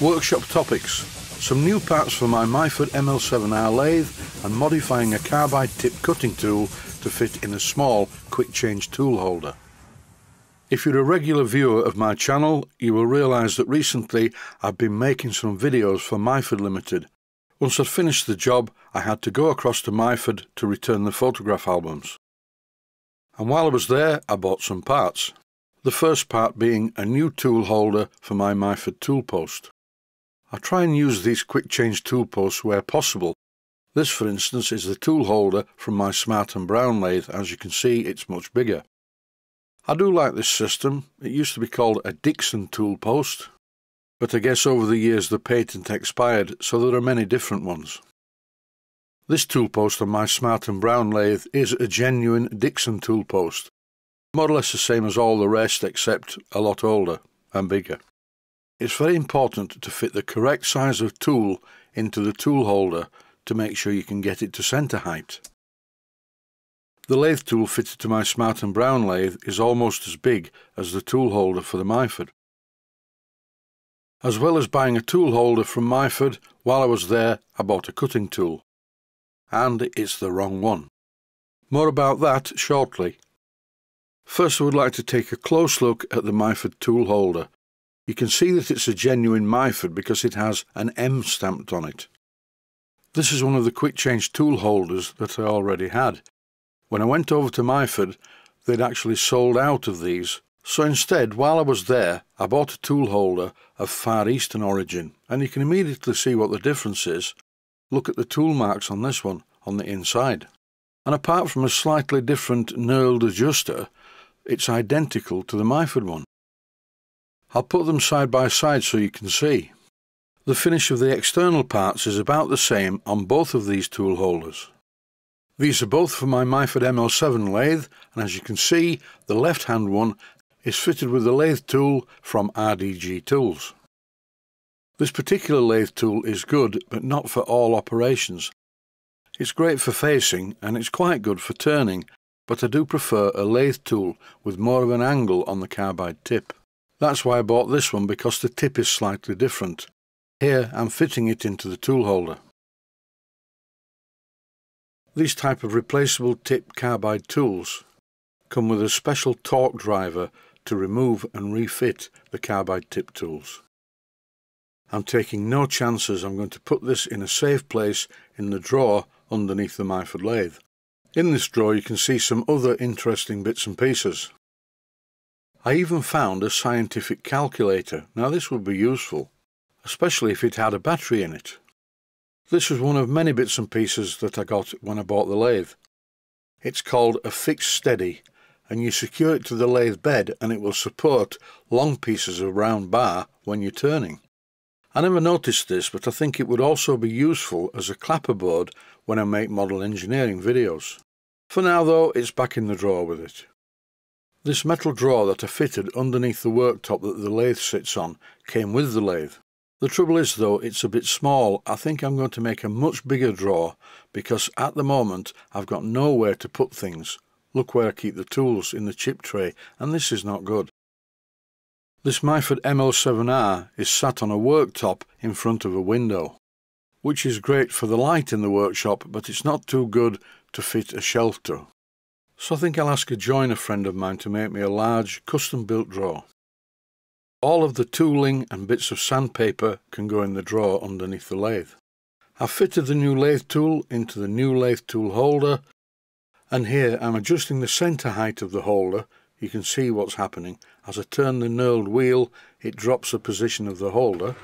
Workshop topics. Some new parts for my Myford ML7R lathe and modifying a carbide tip cutting tool to fit in a small quick change tool holder. If you're a regular viewer of my channel, you will realise that recently I've been making some videos for Myford Limited. Once I'd finished the job, I had to go across to Myford to return the photograph albums. And while I was there, I bought some parts. The first part being a new tool holder for my Myford tool post. I try and use these quick change tool posts where possible. This for instance is the tool holder from my Smart and Brown lathe, as you can see it's much bigger. I do like this system, it used to be called a Dickson tool post, but I guess over the years the patent expired so there are many different ones. This tool post on my Smart and Brown lathe is a genuine Dickson tool post, more or less the same as all the rest except a lot older and bigger. It's very important to fit the correct size of tool into the tool holder to make sure you can get it to centre height. The lathe tool fitted to my Smart & Brown lathe is almost as big as the tool holder for the Myford. As well as buying a tool holder from Myford, while I was there I bought a cutting tool. And it's the wrong one. More about that shortly. First I would like to take a close look at the Myford tool holder you can see that it's a genuine Myford because it has an M stamped on it. This is one of the quick change tool holders that I already had. When I went over to Myford, they'd actually sold out of these, so instead, while I was there, I bought a tool holder of Far Eastern origin, and you can immediately see what the difference is. Look at the tool marks on this one, on the inside. And apart from a slightly different knurled adjuster, it's identical to the Myford one. I'll put them side by side so you can see. The finish of the external parts is about the same on both of these tool holders. These are both for my Myford ML7 lathe and as you can see the left hand one is fitted with the lathe tool from RDG Tools. This particular lathe tool is good but not for all operations. It's great for facing and it's quite good for turning but I do prefer a lathe tool with more of an angle on the carbide tip. That's why I bought this one because the tip is slightly different. Here I'm fitting it into the tool holder. These type of replaceable tip carbide tools come with a special torque driver to remove and refit the carbide tip tools. I'm taking no chances I'm going to put this in a safe place in the drawer underneath the Myford lathe. In this drawer you can see some other interesting bits and pieces. I even found a scientific calculator. Now this would be useful, especially if it had a battery in it. This was one of many bits and pieces that I got when I bought the lathe. It's called a fixed steady and you secure it to the lathe bed and it will support long pieces of round bar when you're turning. I never noticed this but I think it would also be useful as a clapperboard when I make model engineering videos. For now though it's back in the drawer with it. This metal drawer that I fitted underneath the worktop that the lathe sits on came with the lathe. The trouble is though it's a bit small, I think I'm going to make a much bigger drawer because at the moment I've got nowhere to put things. Look where I keep the tools in the chip tray and this is not good. This Myford ML7R is sat on a worktop in front of a window, which is great for the light in the workshop but it's not too good to fit a shelf to so I think I'll ask a joiner friend of mine to make me a large custom-built drawer. All of the tooling and bits of sandpaper can go in the drawer underneath the lathe. I've fitted the new lathe tool into the new lathe tool holder and here I'm adjusting the centre height of the holder. You can see what's happening. As I turn the knurled wheel it drops the position of the holder.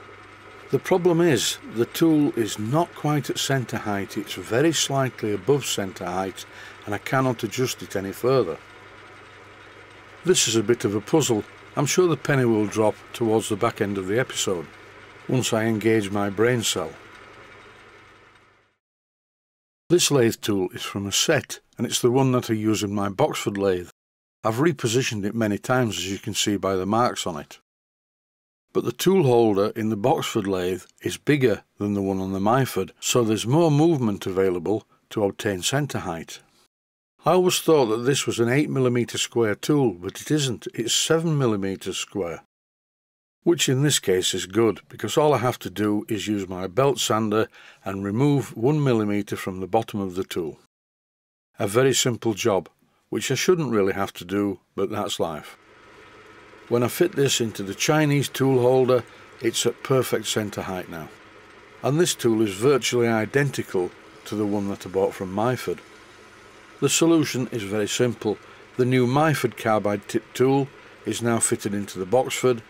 The problem is the tool is not quite at centre height, it's very slightly above centre height and I cannot adjust it any further. This is a bit of a puzzle. I'm sure the penny will drop towards the back end of the episode, once I engage my brain cell. This lathe tool is from a set, and it's the one that I use in my Boxford lathe. I've repositioned it many times as you can see by the marks on it. But the tool holder in the Boxford lathe is bigger than the one on the Myford, so there's more movement available to obtain centre height. I always thought that this was an 8mm square tool, but it isn't, it's 7mm square. which in this case is good because all I have to do is use my belt sander and remove 1mm from the bottom of the tool. A very simple job, which I shouldn't really have to do, but that's life. When I fit this into the Chinese tool holder, it's at perfect centre height now. And this tool is virtually identical to the one that I bought from Myford. The solution is very simple. The new Myford carbide tip tool is now fitted into the Boxford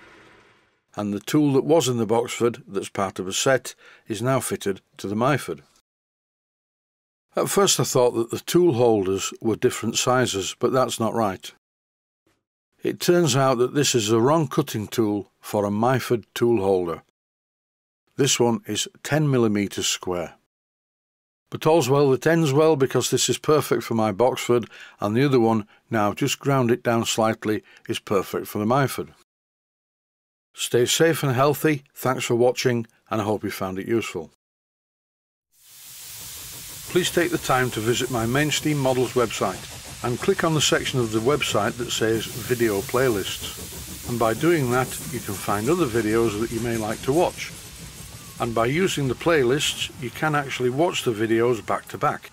and the tool that was in the Boxford, that's part of a set, is now fitted to the Myford. At first I thought that the tool holders were different sizes, but that's not right. It turns out that this is the wrong cutting tool for a Myford tool holder. This one is 10mm square. But all's well that ends well because this is perfect for my Boxford and the other one, now just ground it down slightly, is perfect for the Myford. Stay safe and healthy, thanks for watching and I hope you found it useful. Please take the time to visit my Mainsteam Models website and click on the section of the website that says Video Playlists. And by doing that you can find other videos that you may like to watch. And by using the playlists you can actually watch the videos back to back.